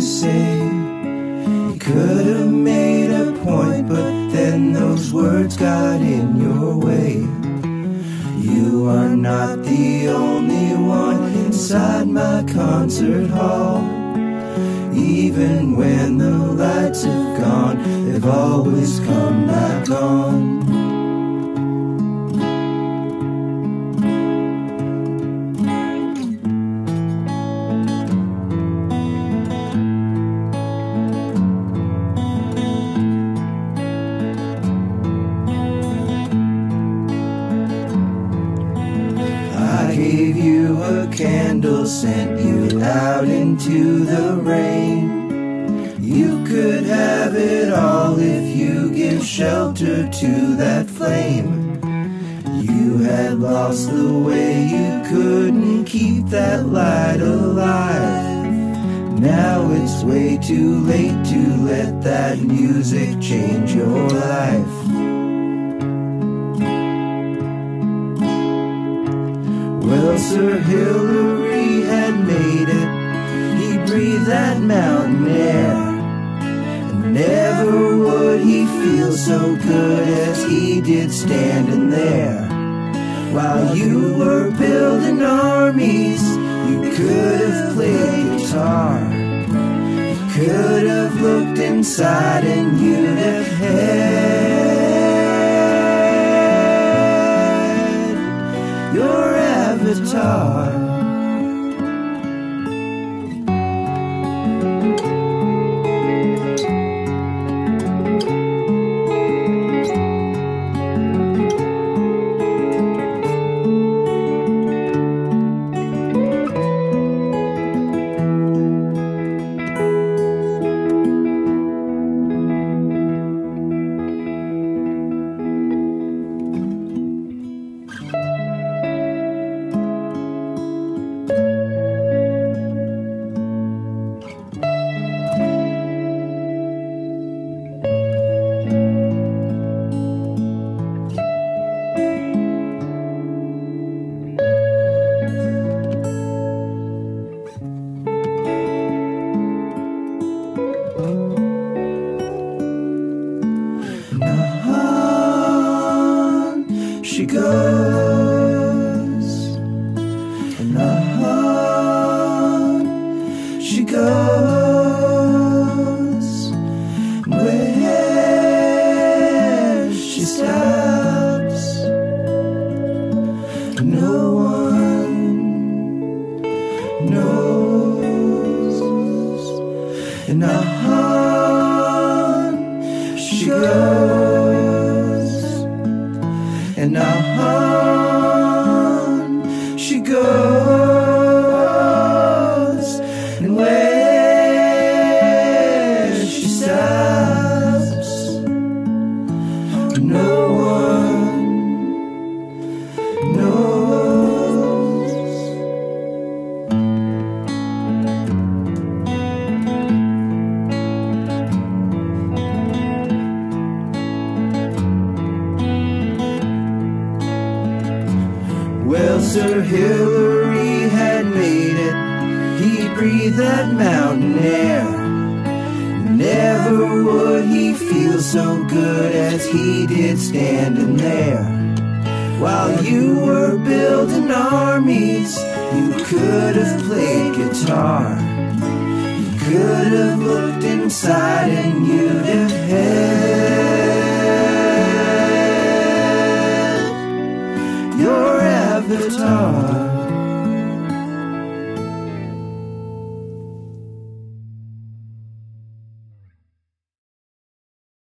say. You could have made a point, but then those words got in your way. You are not the only one inside my concert hall. Even when the lights have gone, they've always come back on. A candle, sent you out into the rain. You could have it all if you give shelter to that flame. You had lost the way you couldn't keep that light alive. Now it's way too late to let that music change your life. Well, Sir Hillary had made it. He breathed that mountain air. And never would he feel so good as he did standing there. While you were building armies, you could have played guitar. You could have looked inside and you'd have had she goes, and on she goes, where she stops, no one knows, and on she goes, Sir Hillary had made it. He breathed that mountain air. Never would he feel so good as he did standing there. While you were building armies, you could have played guitar. You could have looked inside and you'd have had your avatar.